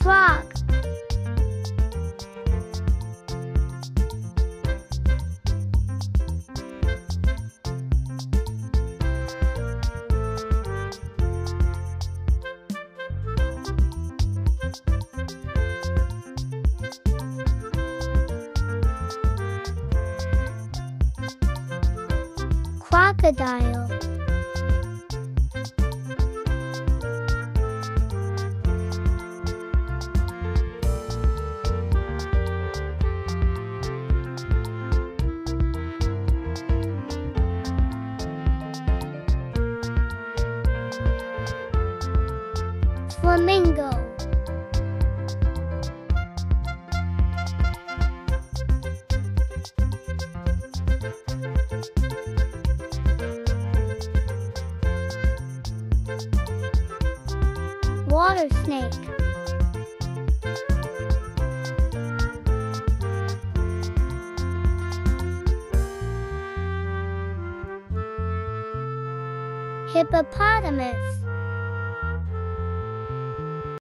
Frog. Crocodile. Flamingo. Water snake. Hippopotamus.